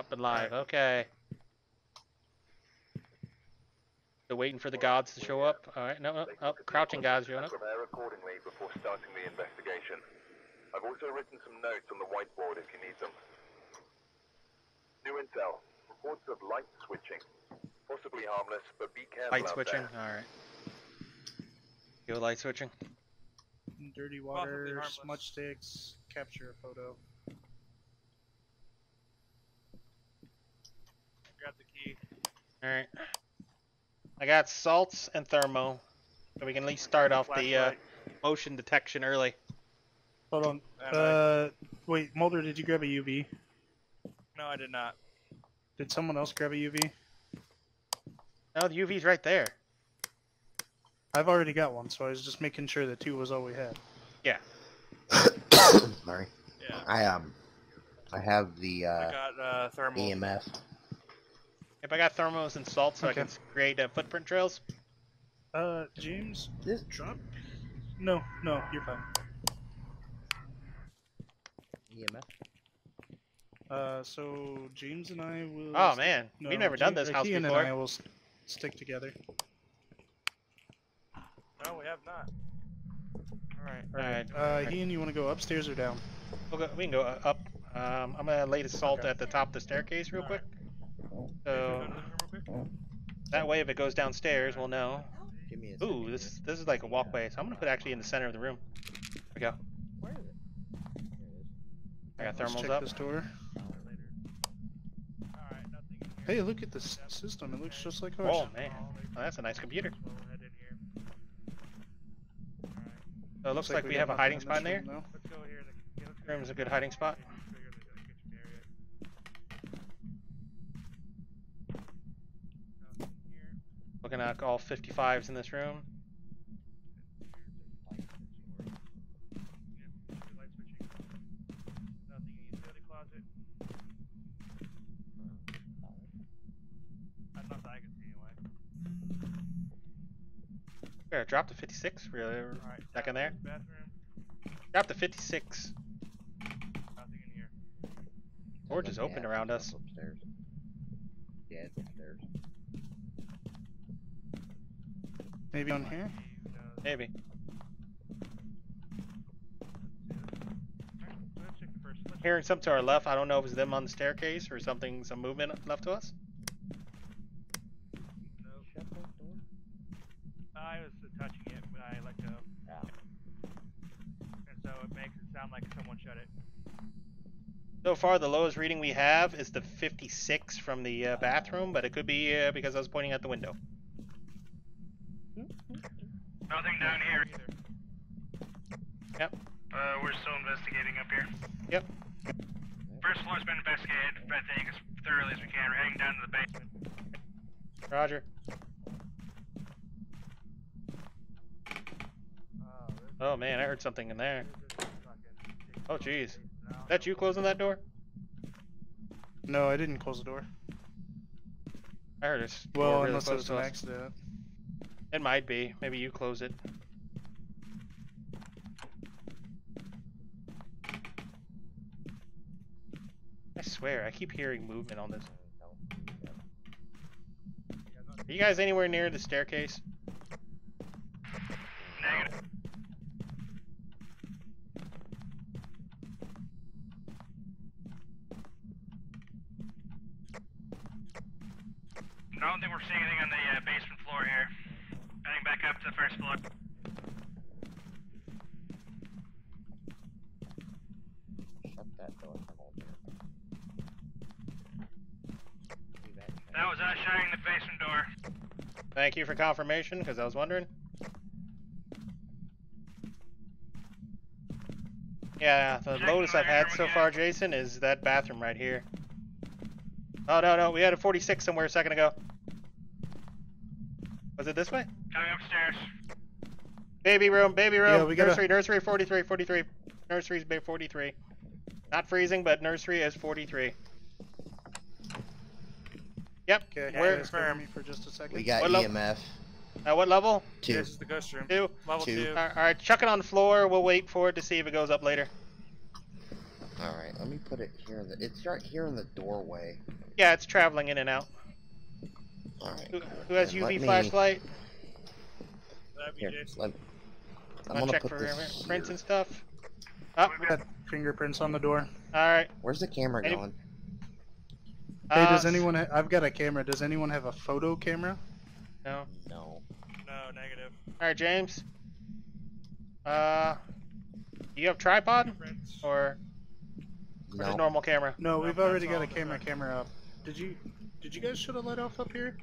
Up and live. Okay. Still waiting for the gods to show up. All right. No, no, oh, crouching gods showing up. Prepare accordingly before starting the investigation. I've also written some notes on the whiteboard if you need them. New intel. Reports of light switching. Possibly harmless, but be careful Light out switching. there. All right. Go light switching. Dirty water, harmless. smudge sticks, capture a photo. Grab the key. All right. I got salts and thermo, so we can at least start off the uh, motion detection early. Hold on. Uh, wait, Mulder, did you grab a UV? no, I did not. Did someone else grab a UV? No, the UV's right there. I've already got one, so I was just making sure that two was all we had. Yeah. Sorry. Yeah. I um, I have the I uh, got uh, thermal. EMF. If I got thermos and salt, so Okay. I can create uh, footprint trails. Uh, James, This drop. No, no, you're fine. EMF. Uh, so James and I will. Oh man, no, we've never done James- this house Ian before. and I will s- stick together. No, we have not. All right. All right. Uh, Ian, you want to go upstairs or down? We'll go, we can go uh, up. Um, I'm gonna lay the salt Okay. at the top of the staircase real quick. Go So to the living room real quick. Um, that way, if it goes downstairs, we'll know. Give me a Ooh, this here. is this is like a walkway, so I'm gonna put it actually in the center of the room. There we go. Where is it? Here it is. I got Let's check up. this door. All right, nothing in here. Hey, look at this system. It looks just like ours. Oh man, oh, that's a nice computer. So we'll head in here. All right. So it looks like we got have a hiding spot in there. room now. Let's go here. The, yeah, let's Room's a good hiding spot. Let's go here in the kitchen area. Nothing here. Looking at all 55s in this room. Yep, light switching. Nothing in the utility closet. Not that I can see anyway. Here, drop to 56. Really, Alright. back in there. Bathroom. Drop the 56. Nothing in here. Doors is Yeah, open around us. Upstairs. Yeah, it's upstairs. Maybe on here. Maybe. Alright, so let's check the first. Let's Hearing something to our left. I don't know if it's them on the staircase or something, some movement left to us. Nope. Shut that door. I was touching it, but I let go. Yeah. And so it makes it sound like someone shut it. So far, the lowest reading we have is the 56 from the uh, bathroom, but it could be uh, because I was pointing at the window. Nothing down here either. Yep. Uh, we're still investigating up here. Yep. First floor's been investigated, I think, as thoroughly as we can. We're heading down to the basement. Roger. Oh man, I heard something in there. Oh jeez. That you closing that door? No, I didn't close the door. I heard it's Well, really unless it was to an us. accident. It might be. Maybe you close it. I swear, I keep hearing movement on this. Are you guys anywhere near the staircase? Negative. I don't think we're seeing anything on the uh, basement floor here. Heading back up to the first floor. Shut that door from all there. Leave that was us shutting the basement door. Thank you for confirmation, because I was wondering. Yeah, the Checking lowest I've had so far, Jason, is that bathroom right here. Oh, no, no, we had a 46 somewhere a second ago. Was it this way? Coming upstairs. Baby room, baby room. Yeah, we gotta- nursery, nursery, 43, 43. Nursery's ba- 43. Not freezing, but nursery is 43. Yep. Okay, Where? guys, cover me for just a second. We got What level- EMF Uh, what level? two. This is the ghost room. Two. Level Two. two. All right, chuck it on the floor. We'll wait for it to see if it goes up later. Alright, let me put it here. In the, it's right here in the doorway. Yeah, it's traveling in and out. Alright. Who, who has Then let UV me- flashlight? That'd be Here, Jason. let, I'm I'll gonna check put for this prints here. and stuff. Oh, We Got fingerprints on the door. all right. Where's the camera Any- going? Hey, does Uh, anyone? Ha- I've got a camera. Does anyone have a photo camera? No. No. No, negative. All right, James. Uh, do you have tripod Prints. or, or just normal camera? No, No, we've that's already got a camera. Camera up. Did you? Did you guys shut a light off up here?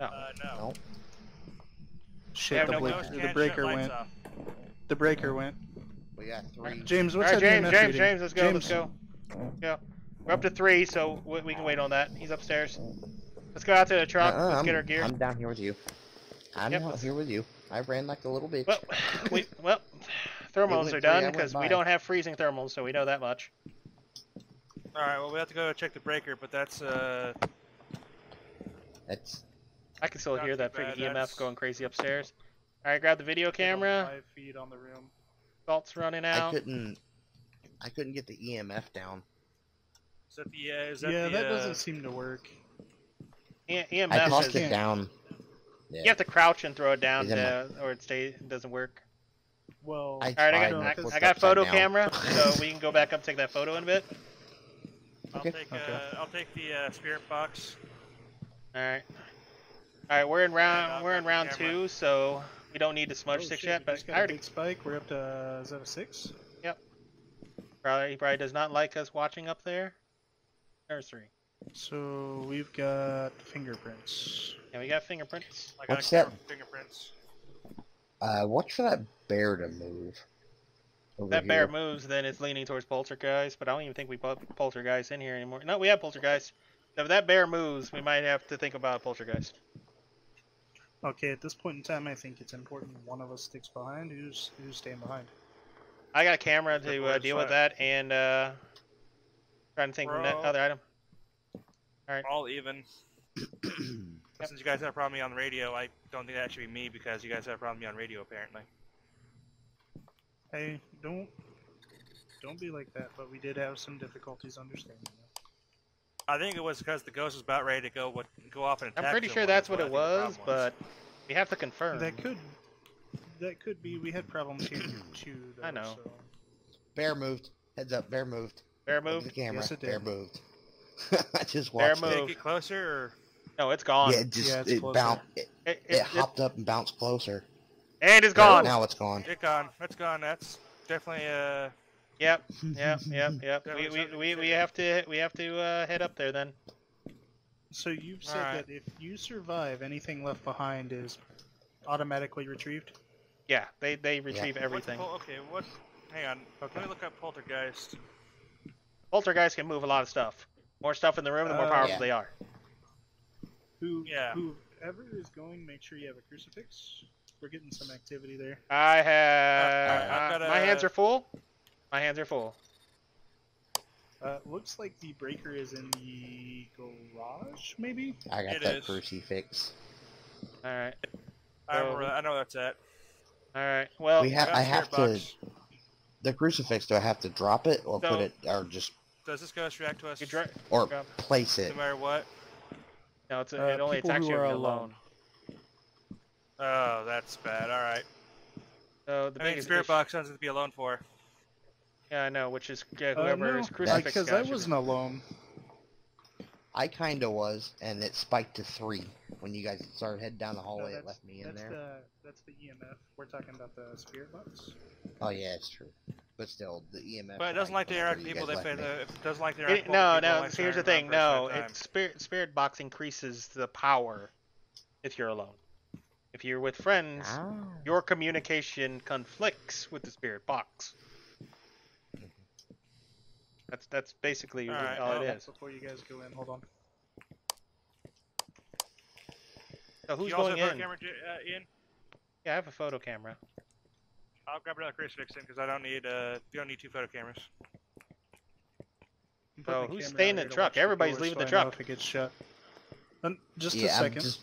Uh, no. No. Shit, the, no blink- the breaker went. off. The breaker went. We got three. James, what's right, that James, EMF James, reading? James, let's go, James, let's go. Go. We're up to three, so we, we can wait on that. He's upstairs. Let's go out to the truck. Uh-uh, let's I'm, get our gear. I'm down here with you. I'm Yep, out here with you. I ran like a little bitch. Well, we well, thermals are done because we don't have freezing thermals, so we know that much. Alright, well, we have to go check the breaker, but that's, uh, That's I can still Not hear that bad, freaking EMF that's- going crazy upstairs. All right, grab the video camera. Five feet on the room. Salt's running out. I couldn't. I couldn't get the EMF down. is that the, uh, is that yeah, the, that uh, doesn't seem to work. E- I EMF tossed is, it down. Yeah. you have to crouch and throw it down Is it to, or it stays. it doesn't work. Well, I All right, I tried got I, I got photo down. camera, so we can go back up take that photo in a bit. I'll Okay. take, Okay. uh, I'll take the, uh, spirit box. All right. All right, we're in round I'll we're in round camera. two, so we don't need to smudge oh, six shit, yet. we But just got I a already big spike. We're up to. Uh, is that a six? probably he probably does not like us watching up there. There's three. So we've got fingerprints. Yeah, we got fingerprints. I got What's that? fingerprints. Uh, watch for that bear to move. Over that bear moves, then it's leaning towards poltergeist. But I don't even think we put poltergeist in here anymore. No, we have poltergeist. If that bear moves, we might have to think about poltergeist. Okay, at this point in time, I think it's important one of us sticks behind. Who's who's staying behind? I got a camera to uh, deal with that, and uh, trying to think of that other item. All even. Since you guys have a problem with me on the radio, I don't think that should be me because you guys have a problem with me on radio apparently. Hey, don't don't be like that. But we did have some difficulties understanding. that. I think it was because the ghost was about ready to go what go off and attack. I'm pretty sure that's is what it was, was. but we have to confirm. That could that could be. We had problems here too. Though, I know. So. Bear moved. Heads up. Bear moved. Bear moved. The camera. Yes, it bear moved. I just Bear watched move. it. Did it get closer or No, it's gone. Yeah, it just Yeah, it bounced. It, it, it it, hopped up and bounced closer. and it's gone. Now it's gone. It's gone? It's gone. That's definitely uh Yep, yep, yep, yep. We, we, we, we have to we have to uh, head up there then. So you've said Alright. that if you survive, anything left behind is automatically retrieved. Yeah, they they retrieve what's the everything. pol- okay, what? Hang on. Okay. Let me look up poltergeist. Poltergeist can move a lot of stuff. More stuff in the room, the more Uh, powerful yeah. they are. Who Yeah. whoever is going, make sure you have a crucifix. We're getting some activity there. I have Uh, I've uh, got my hands are full. My hands are full. Uh, looks like the breaker is in the garage, maybe. I got It that is. crucifix. All right, I So- remember. I know where that's at. all right. Well, we have. got I a have to. box. The crucifix. Do I have to drop it or So- put it or just Does this ghost react to us you dra- or Drop. place no it? matter what? no, it's, Uh, it only people attacks who you if are you're alone. alone. Oh, that's bad. All right. So the I mean, biggest spirit issue- box sounds to be alone for. Yeah, I know. Which is yeah, Uh, whoever no, is crucifix. because guy I wasn't alone. I kinda was, and it spiked to three when you guys started heading down the No, hallway. it left me in that's there. the that's the EMF. We're talking about the spirit box. Oh yeah, it's true. But still, the EMF. But it doesn't like to whenever interact people. guys If left it, uh, it doesn't like to interact It, no, no. it likes to Here's the thing. for a certain No, time. it's spirit spirit box increases the power if you're alone. If you're with friends, Ah. your communication conflicts with the spirit box. That's that's basically All right, all well- it is. Before you guys go in, hold on. So who's you also going have in? camera, uh, Ian? Yeah, I have a photo camera. I'll grab another crucifix then, because I don't need uh, you don't need two photo cameras. So who's staying in the truck? Everybody's leaving the truck. If it gets shut. Um, just yeah, a second. I'm just.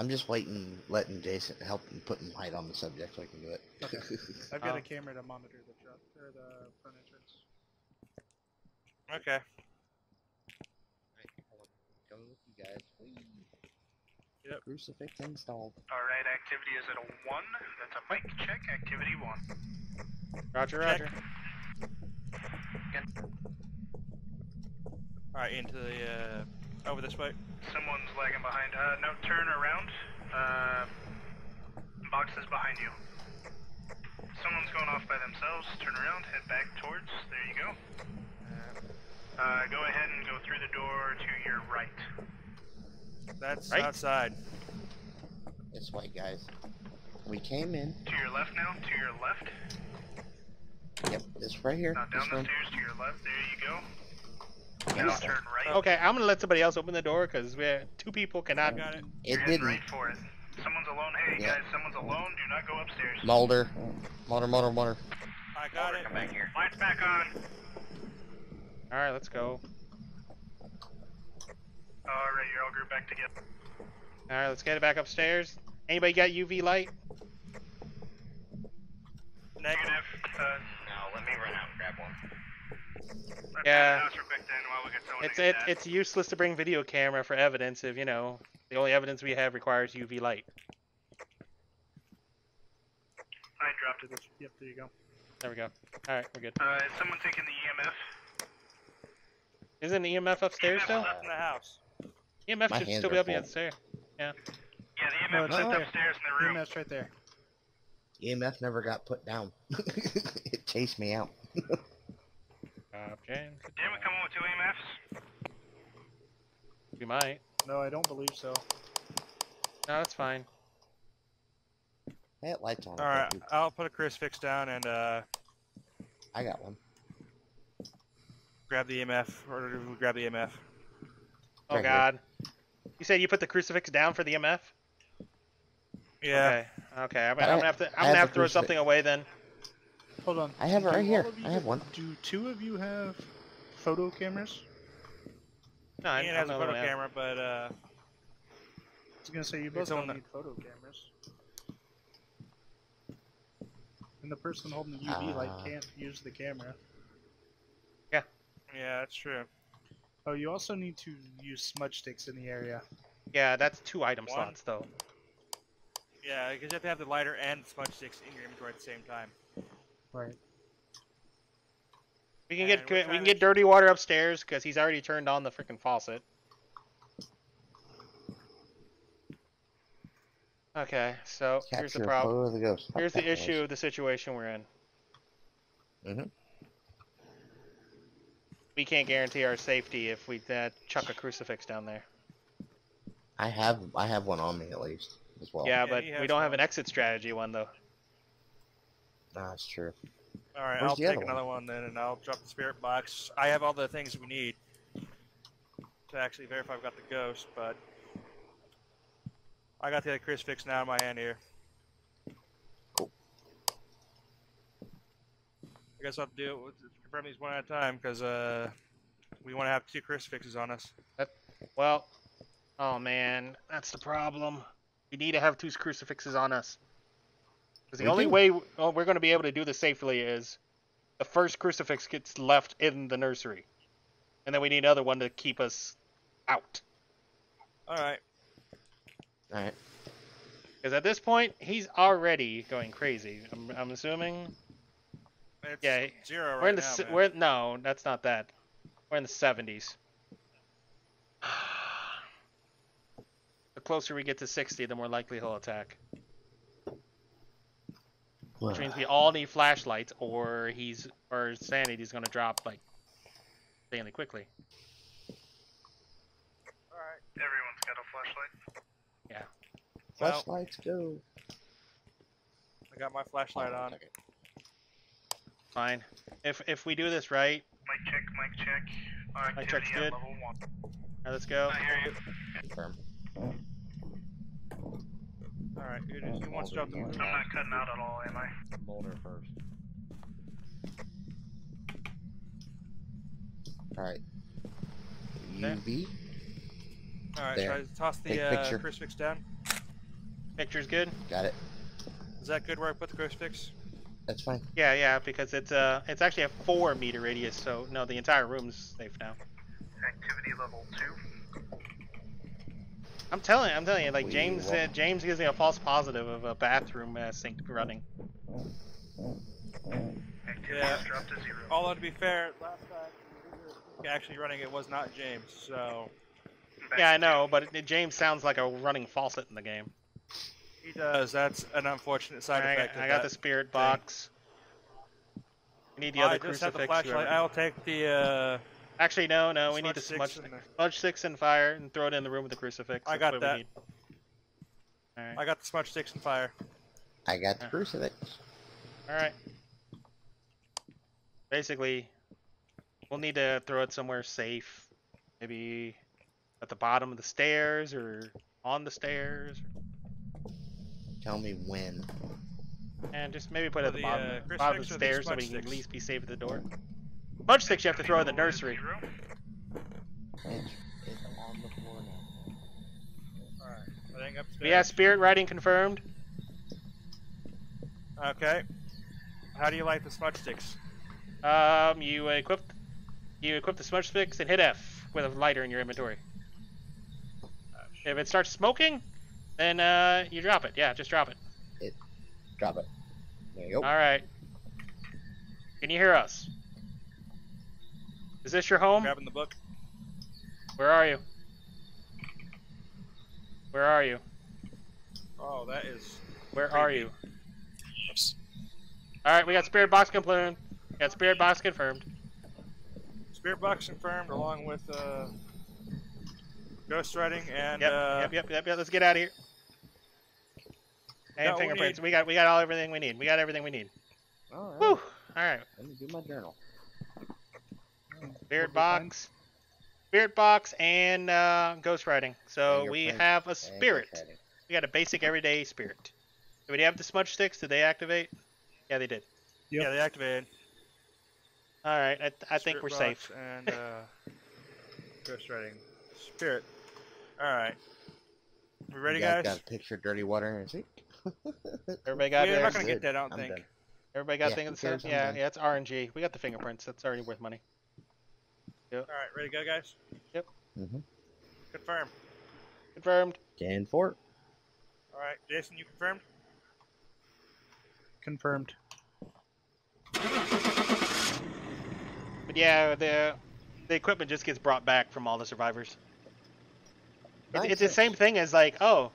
I'm just waiting, letting Jason help and putting light on the subject so I can do it. Okay. I've got Oh. a camera to monitor the truck or the front entrance. Okay. Coming with you guys. Whee. Yep. Crucifix installed. Alright, activity is at a 1. That's a mic check, activity 1. Roger, Check. Roger. Alright, into the, uh, over this way. Someone's lagging behind. Uh, no, turn around. Uh, box is behind you. Someone's going off by themselves. Turn around, head back towards. There you go. Uh, go ahead and go through the door to your right. That's Right. outside. This way, guys. We came in. To your left now. To your left. Yep, this right here. Now down This the room. stairs to your left. There you go. Now Yes. turn right. Okay, I'm gonna let somebody else open the door because we two people cannot. Got it. It You're didn't. right for it. Someone's alone. Hey Yeah. guys, someone's alone. Do not go upstairs. Mulder. Mulder, Mulder, Mulder. I got it. back here. Lights back on. All right, let's go. Alright, you're all grouped back together. All right, let's get it back upstairs. Anybody got UV light? Negative. Uh, Now, let me run out and grab one. let's Yeah. yeah. house real quick then while we get someone It's it, it's useless to bring video camera for evidence if you know the only evidence we have requires UV light. I dropped it. Yep, there you go. There we go. All right, we're good. Uh, is someone taking the EMF? Isn't EMF upstairs still? Left in the house. EMF My should hands still be are up full. on the stair. Yeah, Yeah, the No, EMF it's is right there. upstairs in the room. EMF's right there. EMF never got put down. it chased me out. Okay, Didn't we come in with two EMFs? we might. No, I don't believe so. No, that's fine. That light's on. Alright, Thank you. I'll put a crucifix down and, uh, I got one. Grab the EMF, or grab the EMF. Oh Right here. God. You said you put the crucifix down for the EMF? Yeah. Okay. Okay. I'm, I'm I- gonna have to. I'm I gonna have have to throw crucifix. something away then. Hold on. I have it right here. all of you I have one. Do two of you have photo cameras? No, I'm, Ian has a photo one that- camera, but, uh, I was gonna say you both don't that- need photo cameras. And the person holding the UV light Ah. can't use the camera. Yeah, that's true. Oh, you also need to use smudge sticks in the area. Yeah, that's two item One. slots though. Yeah, because you have to have the lighter and smudge sticks in your inventory at the same time. Right. We can And get we're we trying can get dirty water upstairs because he's already turned on the freaking faucet. Okay, so here's the problem. the Here's the issue of the situation we're in. Mhm. We can't guarantee our safety if we uh, chuck a crucifix down there. I have I have one on me at least as well. yeah, Yeah, but he we don't have an exit strategy one though. That's true. Alright, Where's I'll take other one? another one then, and I'll drop the spirit box. I have all the things we need to actually verify I've got the ghost, but I got the other crucifix now in my hand here. I guess I'll have to do it with confirm these one at a time because uh, we want to have two crucifixes on us. Well, oh man, that's the problem. We need to have two crucifixes on us. Because the We only do. way well, we're going to be able to do this safely is the first crucifix gets left in the nursery, and then we need another one to keep us out. Alright. Alright. Because at this point, he's already going crazy. I'm, I'm assuming. It's Yeah, zero right we're in the now, man. we're no, that's not that. We're in the 70s. the closer we get to 60, the more likely he'll attack. Which means we all need flashlights, or he's or sanity's gonna drop like insanely quickly. Alright. Everyone's got a flashlight. Well, Flashlights go. I got my flashlight Hold a on. Second. Fine. If if we do this right, Mic check, mic check. Uh, Mic activity check's good. level one. alright, let's go. I hear you. Confirm. Alright, who, who wants to drop the I'm not cutting out at all, am I? Boulder first. Alright. Okay. UV. Alright, There. should I toss the Take uh, picture. crucifix down? Picture's good. Got it. Is that good where I put the crucifix? That's fine. Yeah, yeah, because it's uh it's actually a four meter radius, so no, the entire room's safe now. Activity level two. I'm telling, I'm telling you, like We James, uh, won't. James gives me a false positive of a bathroom uh, sink running. Activity Yeah. has dropped to zero. Although to be fair, last time actually running it was not James, so Back Yeah, I know, but it, James sounds like a running faucet in the game. He does. That's an unfortunate side I, effect. of I got the spirit box. We need the I other just have the flashlight. I'll take the. Uh, Actually, no, no, we need the smudge smudge, sticks and smudge sticks and fire and throw it in the room with the crucifix. I got that. We need. All right, I got the smudge sticks and fire. I got the crucifix. all right. Basically, we'll need to throw it somewhere safe. Maybe at the bottom of the stairs or on the stairs, Tell me when. and just maybe put it at the, the, bottom, uh, bottom of the stairs so we can at least be safe at the door. Smudge sticks you have to throw in the nursery. zero. It's, it's on the floor now. Alright. Heading upstairs. We have spirit writing confirmed. Okay. How do you like the smudge sticks? Um, you equip, you equip the smudge sticks and hit F with a lighter in your inventory. If it starts smoking, then uh, you drop it. Yeah, just drop it. it. Drop it. There you go. All right. Can you hear us? Is this your home? Grabbing the book. Where are you? Where are you? Oh, that is. Where are Creepy. you? All right, we got spirit box confirmed. Got spirit box confirmed. Spirit box confirmed, along with uh, ghost writing and Yep, uh, yep, yep, yep, yep. Let's get out of here. And got what we fingerprints. We got, we got all everything we need. We got everything we need. Alright. Woo! All right. Let me do my journal. Spirit We'll be fine. box, spirit box, and uh, ghost writing. So we have a spirit. We got a basic everyday spirit. Do we have the smudge sticks? Did they activate? Yeah, they did. Yep. yeah, they activated. All right, I, I think we're box safe. And uh, ghost writing. Spirit. All right. We ready, You guys guys? got a picture of dirty water and sink? Everybody got We're their, not gonna get that. I don't I'm think. done. everybody got Yeah, things. who cares? I'm Yeah, done. yeah, it's RNG. We got the fingerprints. That's already worth money. All right, ready to go, guys? Mm-hmm. Confirm. Confirmed. Ten four. All right, Jason, you confirmed? Confirmed. But yeah, the the equipment just gets brought back from all the survivors. It- it's the same thing as like, oh, y-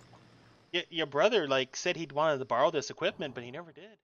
your brother like said he'd wanted to borrow this equipment, but he never did.